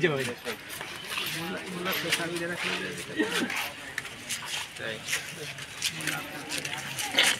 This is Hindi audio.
अभी जब मुला स्पेशल दे रखा है